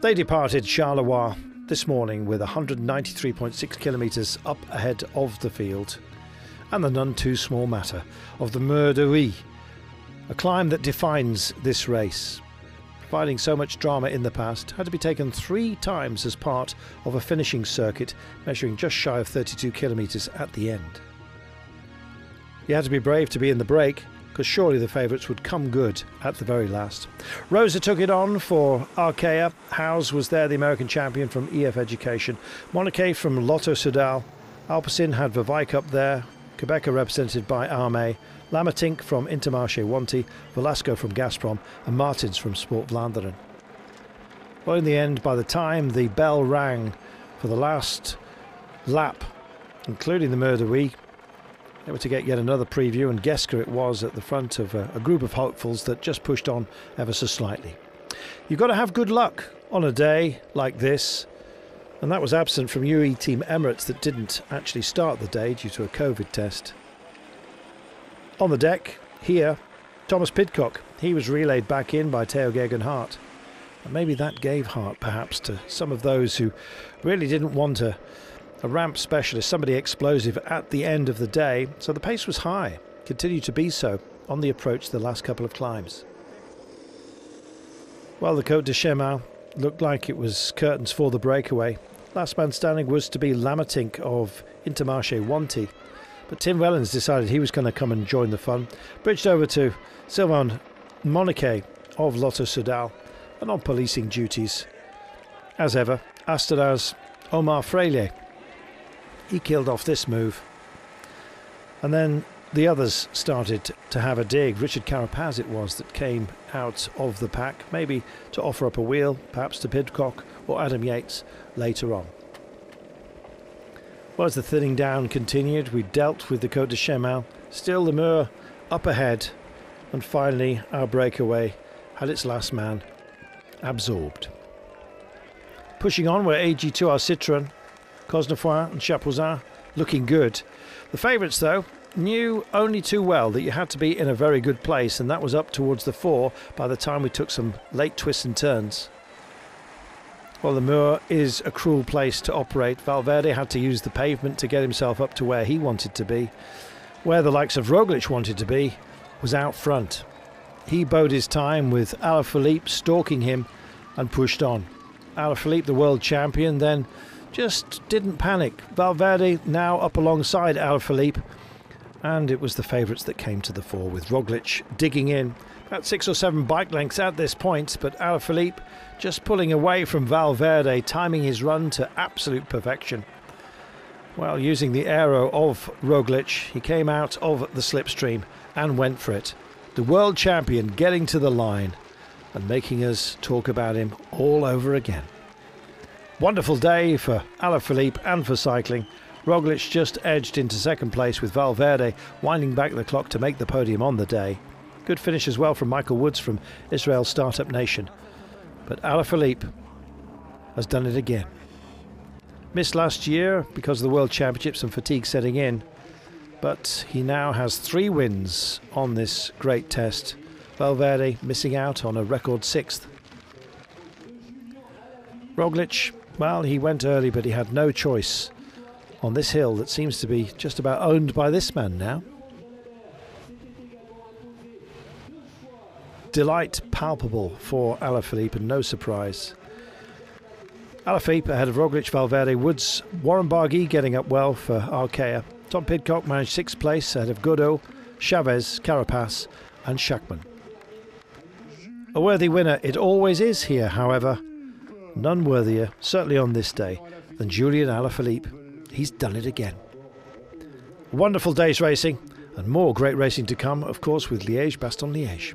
They departed Charleroi this morning with 193.6 kilometres up ahead of the field and the none too small matter of the Mur de Huy, a climb that defines this race. Providing so much drama in the past, had to be taken three times as part of a finishing circuit measuring just shy of 32 kilometres at the end. You had to be brave to be in the break, surely the favourites would come good at the very last. Rosa took it on for Arkea. Howes was there, the American champion from EF Education. Moniquet from Lotto Soudal. Alpecin had Vivike up there. Qhubeka represented by Armée. Lammertink from Intermarché Wanty. Velasco from Gazprom. And Martins from Sport Vlaanderen. Well, in the end, by the time the bell rang for the last lap, including the Mur de Were to get yet another preview, and Gesker it was at the front of a, a group of hopefuls that just pushed on ever so slightly. You've got to have good luck on a day like this, and that was absent from UAE Team Emirates that didn't actually start the day due to a COVID test. On the deck, here, Thomas Pidcock. He was relayed back in by Tao Geoghegan Hart. And maybe that gave heart, perhaps, to some of those who really didn't want to a ramp specialist, somebody explosive at the end of the day, so the pace was high, continued to be so on the approach to the last couple of climbs. Well, the Côte de Chemin looked like it was curtains for the breakaway. Last man standing was to be Lammertink of Intermarché Wanty, but Tim Wellens decided he was going to come and join the fun. Bridged over to Sylvain Moniquet of Lotto Soudal and on policing duties. As ever, Astana's Omar Fraile he killed off this move. And then the others started to have a dig. Richard Carapaz it was that came out of the pack, maybe to offer up a wheel, perhaps to Pidcock or Adam Yates later on. Well, as the thinning down continued, we dealt with the Côte de Chemin, still the Mur up ahead, and finally our breakaway had its last man absorbed. Pushing on were AG2R Citroën, Cosnefroy and Champoussin looking good. The favourites, though, knew only too well that you had to be in a very good place, and that was up towards the fore by the time we took some late twists and turns. Well, the Mur is a cruel place to operate. Valverde had to use the pavement to get himself up to where he wanted to be. Where the likes of Roglic wanted to be was out front. He bode his time with Alaphilippe stalking him and pushed on. Alaphilippe, the world champion, then just didn't panic. Valverde now up alongside Alaphilippe, and it was the favourites that came to the fore with Roglic digging in. About six or seven bike lengths at this point, but Alaphilippe just pulling away from Valverde, timing his run to absolute perfection. Well, using the aero of Roglic, he came out of the slipstream and went for it. The world champion getting to the line and making us talk about him all over again. Wonderful day for Alaphilippe and for cycling. Roglic just edged into second place with Valverde winding back the clock to make the podium on the day. Good finish as well from Michael Woods from Israel's Startup Nation. But Alaphilippe has done it again. Missed last year because of the World Championships and fatigue setting in, but he now has three wins on this great test. Valverde missing out on a record sixth. Roglic well, he went early, but he had no choice on this hill that seems to be just about owned by this man now. Delight palpable for Alaphilippe, and no surprise. Alaphilippe ahead of Roglic, Valverde, Woods, Warren Barguil getting up well for Arkea. Tom Pidcock managed sixth place ahead of Gaudu, Chaves, Carapaz, and Schachmann. A worthy winner it always is here, however, None worthier, certainly on this day, than Julian Alaphilippe. He's done it again. Wonderful day's racing, and more great racing to come, of course, with Liège Bastogne Liège.